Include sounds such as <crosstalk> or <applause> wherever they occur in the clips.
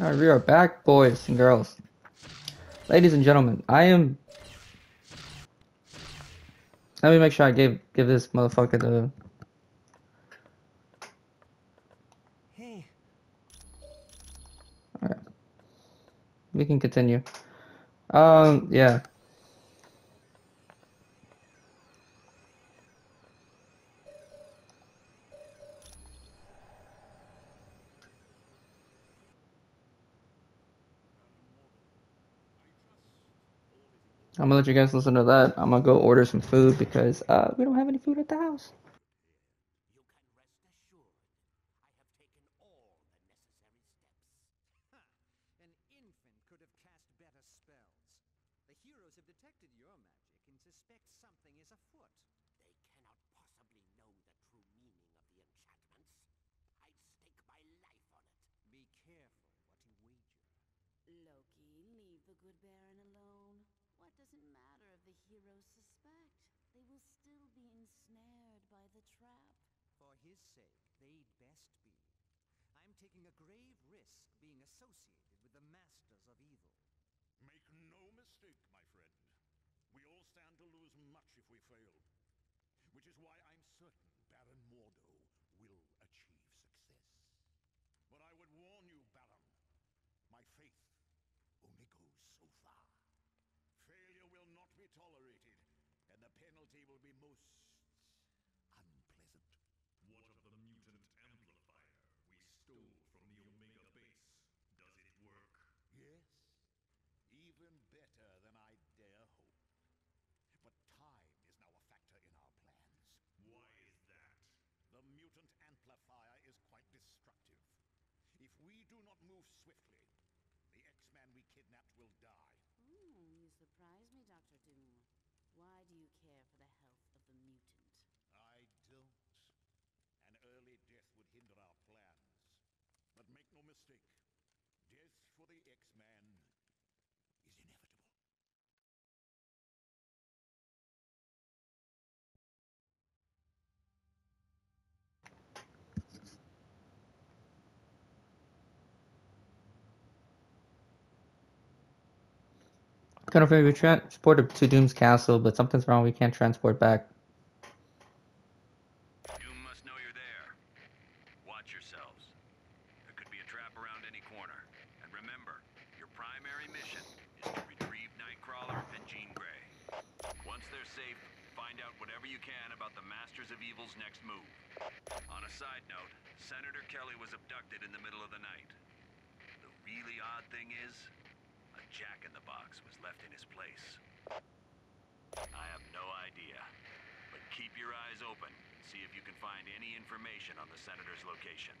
Alright, we are back, boys and girls. Ladies and gentlemen, I am. Let me make sure I give give this motherfucker the. Hey, Alright. We can continue. Um, yeah. I'm gonna let you guys listen to that. I'm gonna go order some food because uh we don't have any food at the house. Good Baron alone. What does it matter if the heroes suspect? They will still be ensnared by the trap. For his sake, they'd best be. I'm taking a grave risk being associated with the Masters of Evil. Make no mistake, my friend. We all stand to lose much if we fail. Which is why I'm certain Baron Mordo will achieve success. But I would warn you, Baron, my faith only goes so far. Failure will not be tolerated, and the penalty will be most unpleasant. What of the mutant amplifier we stole from the Omega base? Does it work? Yes, even better than I dare hope. But time is now a factor in our plans. Why is that? The mutant amplifier is quite destructive. If we do not move swiftly, the X-Man we kidnapped will die. Surprise me, Dr. Doom. Why do you care for the health of the mutant? I don't. An early death would hinder our plans. But make no mistake, death for the X-Man is inevitable. Confirm we transported to Doom's castle, but something's wrong. We can't transport back. Doom must know you're there. Watch yourselves. There could be a trap around any corner. And remember, your primary mission is to retrieve Nightcrawler and Jean Grey. Once they're safe, find out whatever you can about the Masters of Evil's next move. On a side note, Senator Kelly was abducted in the middle of the night. The really odd thing is, a jack-in-the-box was left in his place. I have no idea. But keep your eyes open. See if you can find any information on the Senator's location.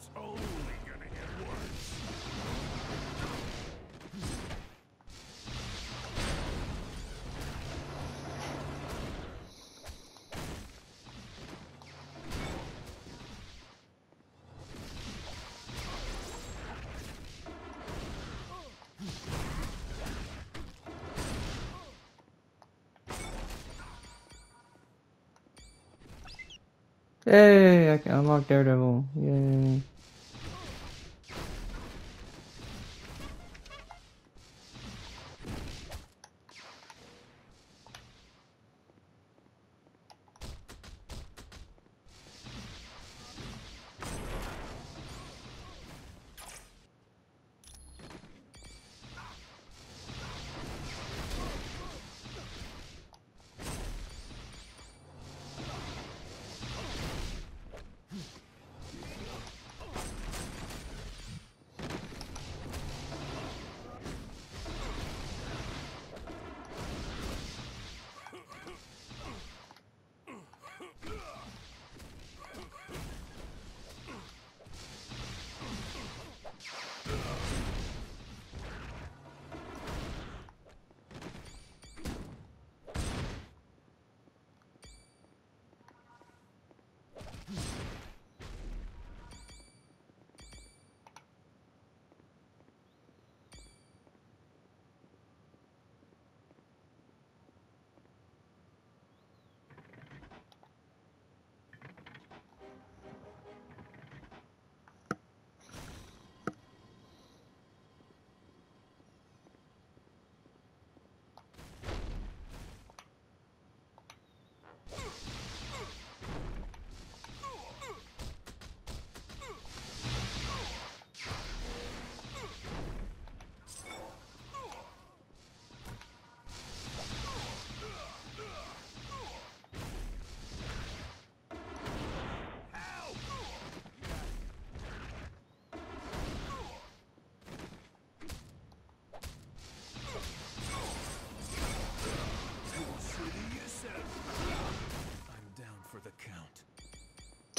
It's Hey, I can unlock Daredevil. Yay.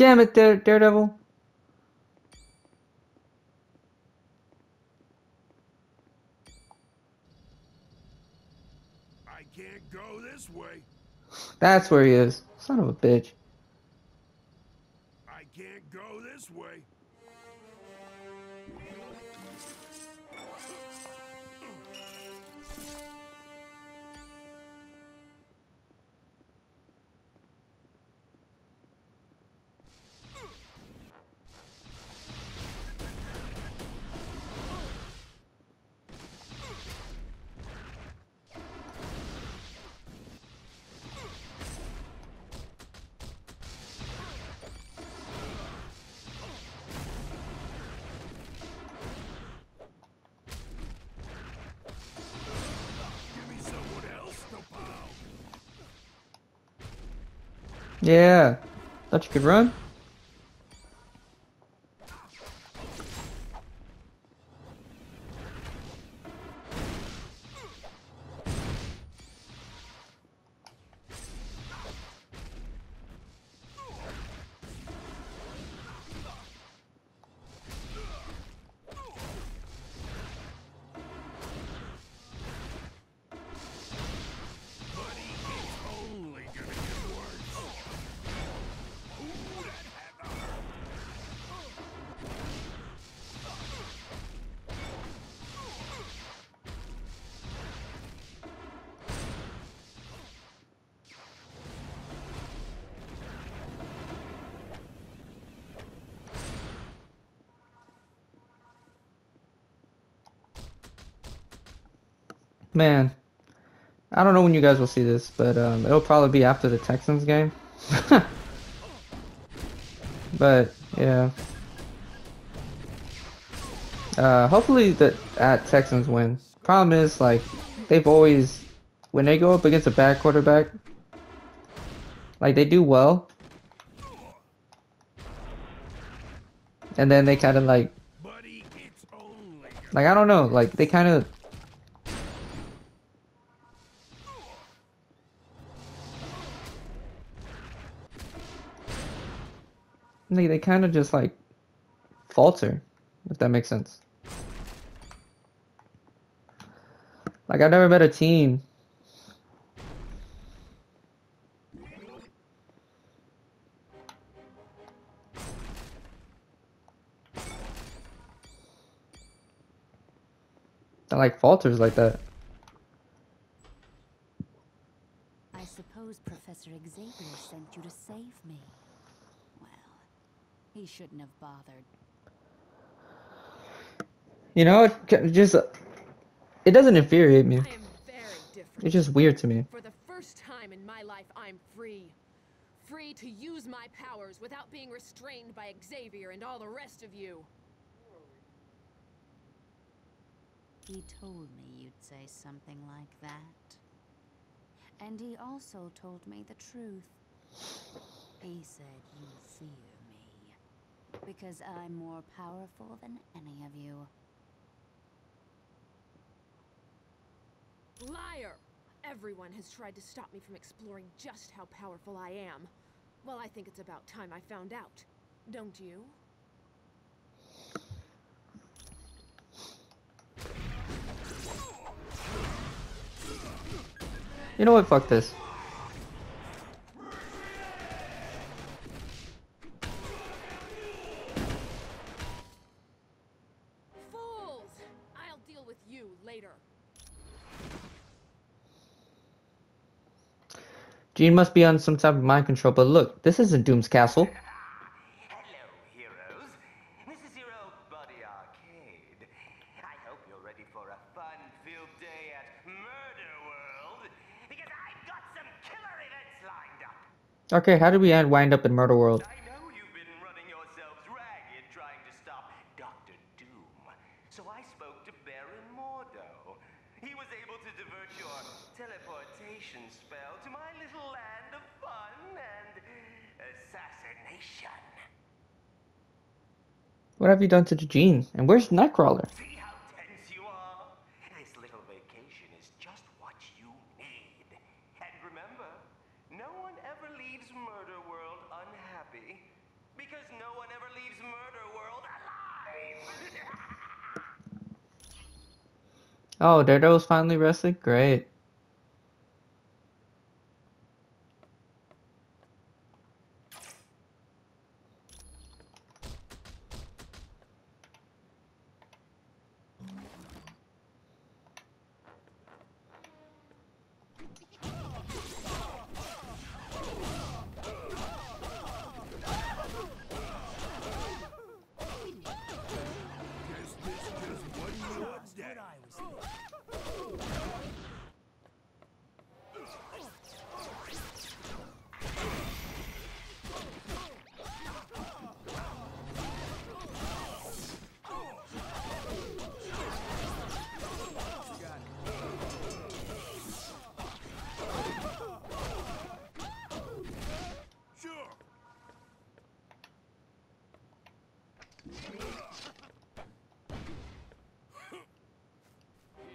Damn it, Dare- Daredevil. I can't go this way. That's where he is. Son of a bitch. I can't go this way. Yeah. Thought you could run? Man. I don't know when you guys will see this, but um, it'll probably be after the Texans game. <laughs> but, yeah. Uh, hopefully the at Texans win. Problem is, like, they've always, when they go up against a bad quarterback, like, they do well. And then they kind of, like, like, I don't know, like, they kind of, They they kind of just like falter, if that makes sense. Like I've never met a team that like falters like that. I suppose Professor Xavier sent you to save me. Well, he shouldn't have bothered. You know, it just it doesn't infuriate me. I am very different. It's just weird to me. For the first time in my life, I'm free. Free to use my powers without being restrained by Xavier and all the rest of you. He told me you'd say something like that. And he also told me the truth. He said you fear me. Because I'm more powerful than any of you. Liar! Everyone has tried to stop me from exploring just how powerful I am. Well, I think it's about time I found out. Don't you? You know what? Fuck this. Jean must be on some type of mind control, but look, this isn't Doom's castle. Hello, heroes. This is your old buddy Arcade. I hope you're ready for a fun-filled day at Murder World, because I've got some killer events lined up. Okay, how did we end wind up in Murder World? Because no one ever leaves Murder World alive! <laughs> Oh, Daredevil's finally rested? Great. Sure.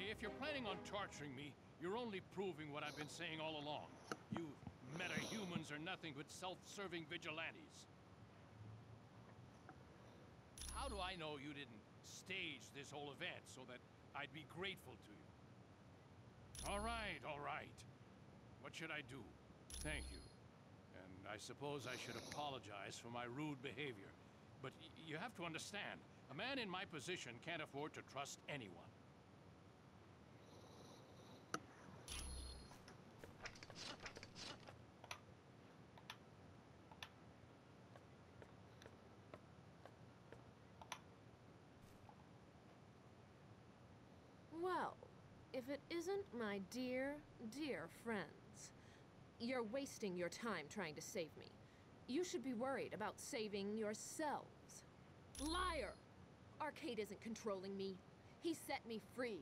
If you're planning on torturing me, you're only proving what I've been saying all along. You meta-humans are nothing but self-serving vigilantes. How do I know you didn't stage this whole event so that I'd be grateful to you? All right, all right. What should I do? Thank you. And I suppose I should apologize for my rude behavior. But you have to understand, a man in my position can't afford to trust anyone. Well, if it isn't my dear, dear friends, you're wasting your time trying to save me. You should be worried about saving yourselves. Liar! Arcade isn't controlling me. He set me free.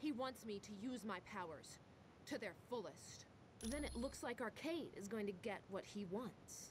He wants me to use my powers to their fullest. Then it looks like Arcade is going to get what he wants.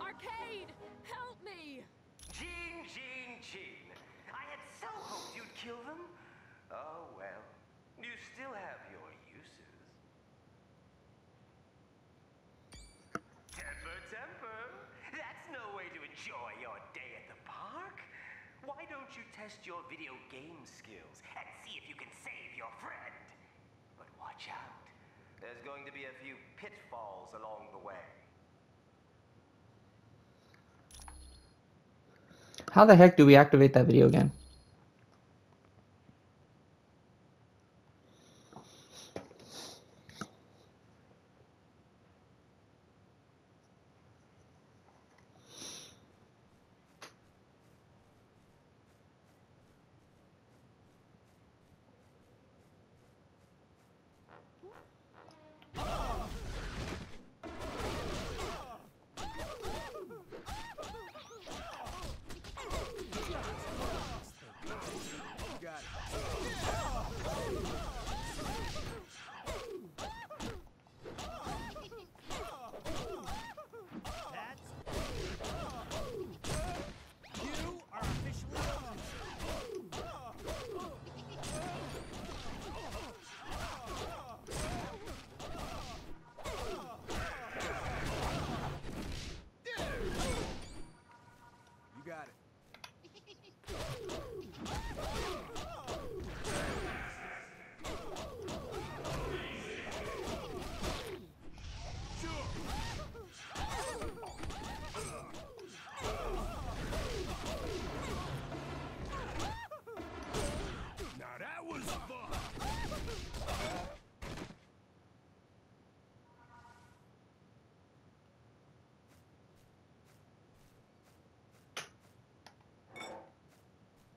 Arcade! Help me! Jean, Jean, Why don't you test your video game skills and see if you can save your friend? But watch out. There's going to be a few pitfalls along the way. How the heck do we activate that video again?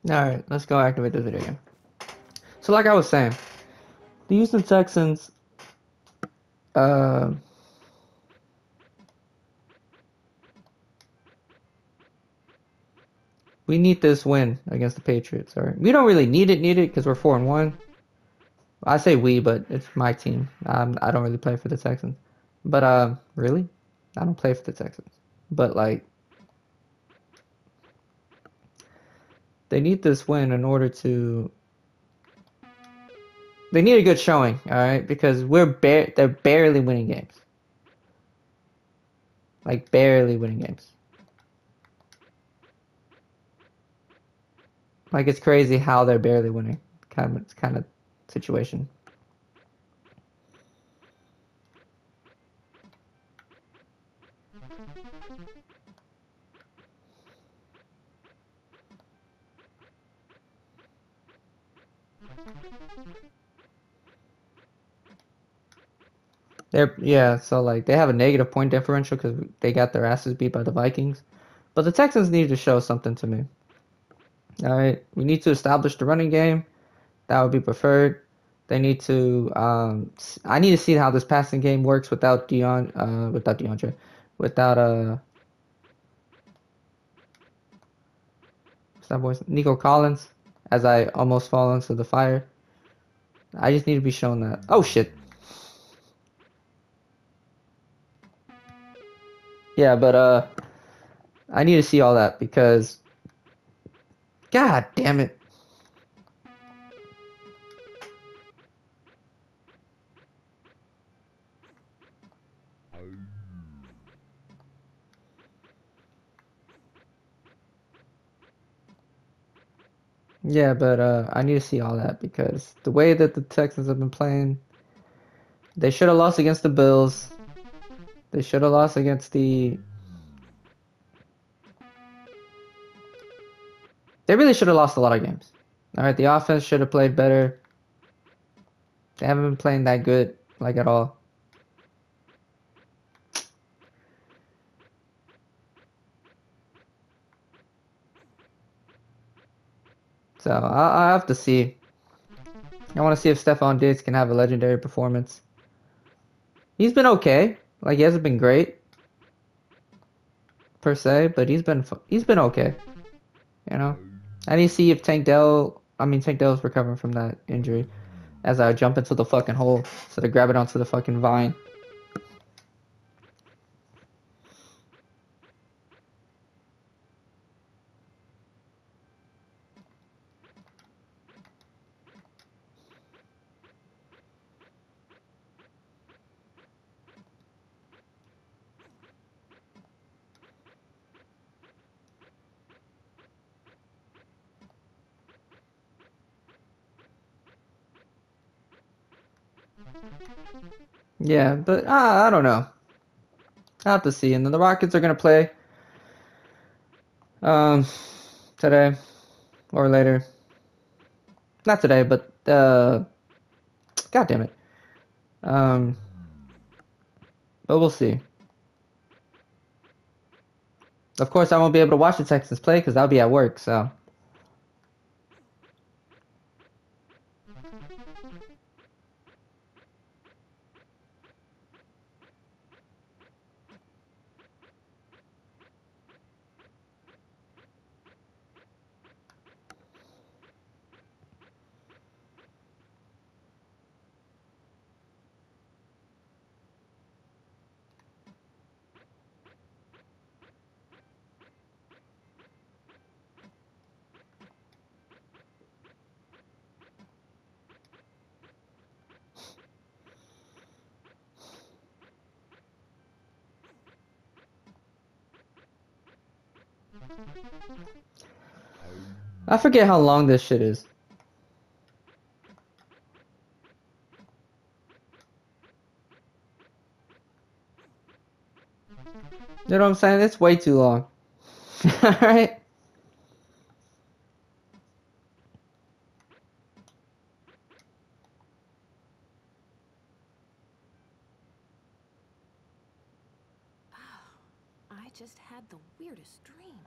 Alright, let's go activate this video game. So like I was saying, the Houston Texans uh we need this win against the Patriots. All right, we don't really need it, need it because we're four and one. I say we, but it's my team. I don't really play for the Texans. But uh, really, I don't play for the Texans. But like, they need this win in order to. They need a good showing, all right, because we're bare. They're barely winning games. Like barely winning games. Like it's crazy how they're barely winning. Kind of, it's kind of situation. They're yeah, so like they have a negative point differential because they got their asses beat by the Vikings, but the Texans need to show something to me. All right, we need to establish the running game. That would be preferred. They need to. Um, I need to see how this passing game works without Dion, uh, without DeAndre, without uh, what's that boy's Nico Collins. As I almost fall into the fire, I just need to be shown that. Oh shit. Yeah, but uh, I need to see all that because, god damn it. Yeah, but uh, I need to see all that because the way that the Texans have been playing, they should have lost against the Bills. They should have lost against the. They really should have lost a lot of games. All right, the offense should have played better. They haven't been playing that good, like at all. So I, I have to see. I want to see if Stefon Diggs can have a legendary performance. He's been okay. Like he hasn't been great per se, but he's been he's been okay. You know. I need to see if Tank Dell. I mean Tank Dell's recovering from that injury. As I jump into the fucking hole instead of grabbing onto the fucking vine. Yeah, but uh, I don't know. I have to see. And then the Rockets are gonna play um today or later. Not today, but uh, God damn it. Um, but we'll see. Of course, I won't be able to watch the Texans play because I'll be at work. So. I forget how long this shit is. You know what I'm saying? It's way too long. <laughs> Alright? Just had the weirdest dream.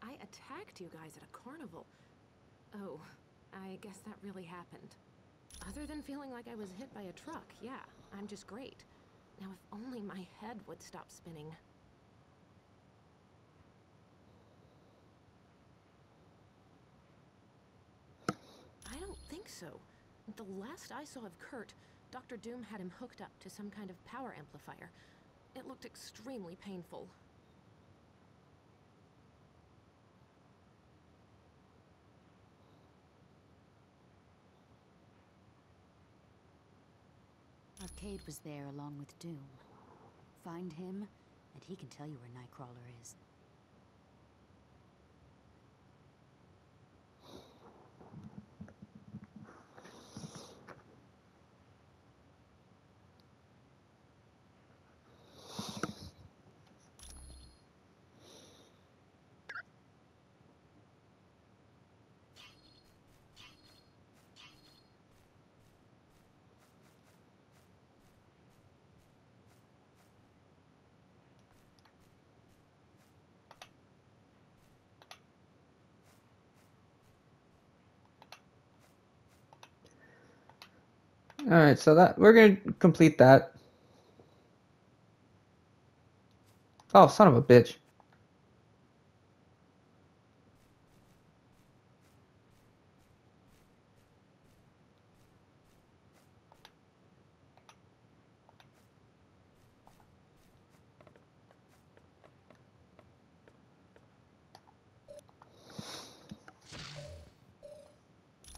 I attacked you guys at a carnival. Oh, I guess that really happened. Other than feeling like I was hit by a truck, yeah, I'm just great. Now, if only my head would stop spinning. I don't think so. The last I saw of Kurt, Dr. Doom had him hooked up to some kind of power amplifier. It looked extremely painful. Arcade was there along with Doom. Find him, and he can tell you where Nightcrawler is. Alright, so that we're gonna complete that. Oh, son of a bitch.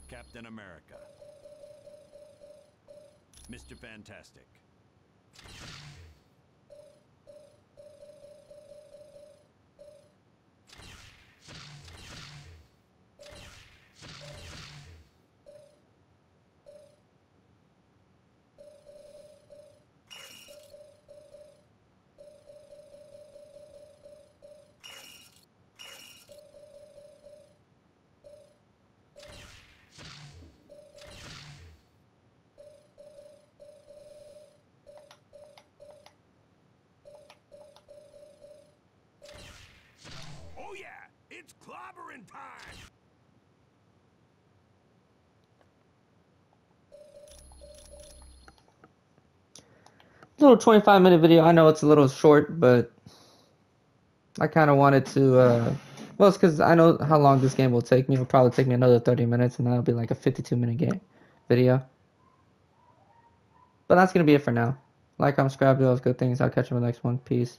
Captain America. Mr. Fantastic. Oh yeah, it's clobbering time! Little 25 minute video. I know it's a little short, but I kind of wanted to. Uh, well, it's because I know how long this game will take me. It'll probably take me another 30 minutes, and that'll be like a 52 minute game video. But that's gonna be it for now. Like, comment, subscribe, do those good things. I'll catch you in the next one. Peace.